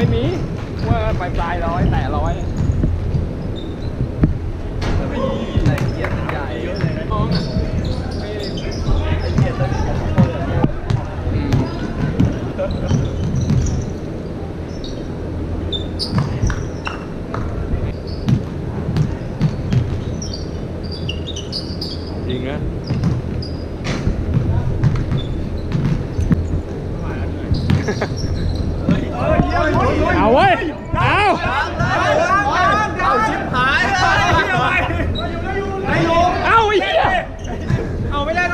ไม่มีว่าปลายปลายร้อยแต่ร้อยใส่เทียบใหญ่งนะ ยเอาเอาชิบหายเลยเอาไอ้เหี้ยเอาไม่ได้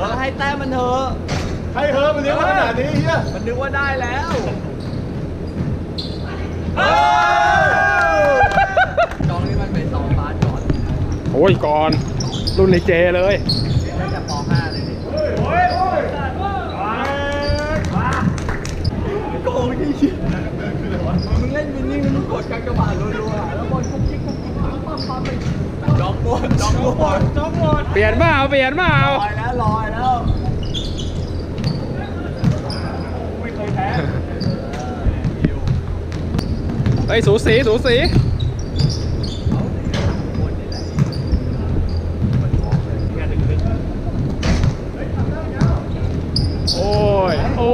ก็ให้แต้มมันเถอะให้เฮิร์มมันเลี้ยงมาขนาดนี้เฮียมันนึกว่าได้แล้วจองนี่มันเป็นสองบาทก่อนโอ้ยก่อน รุ่นในเจเลย มึงเล่นวินนี่มึงกดการกระบาดรัวๆแล้วบอลคุกคิกคุกคิบปั๊บปั๊บไปจอกบอลจอกบอลจอกบอลเปลี่ยนมปล่าเปลี่ยนมปล่าลอยแล้วลอยแล้วไม่เคยแพ้ไอ้สูสีสูสีโอ้ยโอ้